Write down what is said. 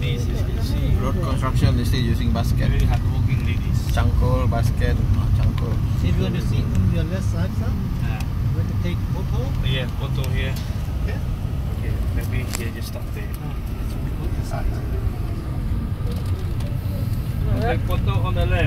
ladies see. Road construction they still using basket. Very hardworking ladies. Cangkul basket. Ah, oh, cangkul. See if you want to see on your left side, sir. Yeah. You want to take photo? Yeah, photo here. Yeah. Okay, maybe here just stop there. Ah, oh. Take photo on the left.